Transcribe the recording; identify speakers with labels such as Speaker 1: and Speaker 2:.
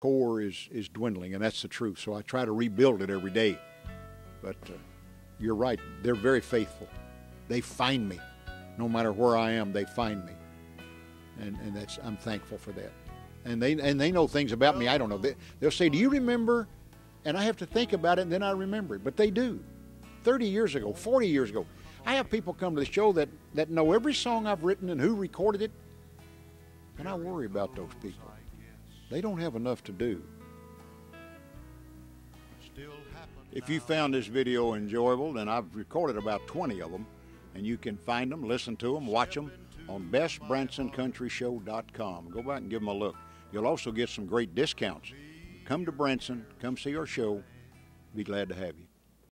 Speaker 1: core is, is dwindling, and that's the truth. So I try to rebuild it every day. But uh, you're right, they're very faithful. They find me. No matter where I am, they find me. And, and that's I'm thankful for that. And they, and they know things about me I don't know. They, they'll say, Do you remember? And I have to think about it, and then I remember it. But they do. 30 years ago, 40 years ago. I have people come to the show that, that know every song I've written and who recorded it. And I worry about those people. They don't have enough to do. If you found this video enjoyable, then I've recorded about 20 of them, and you can find them, listen to them, watch them on bestbransoncountryshow.com. Go back and give them a look. You'll also get some great discounts. Come to Branson, come see our show. Be glad to have you.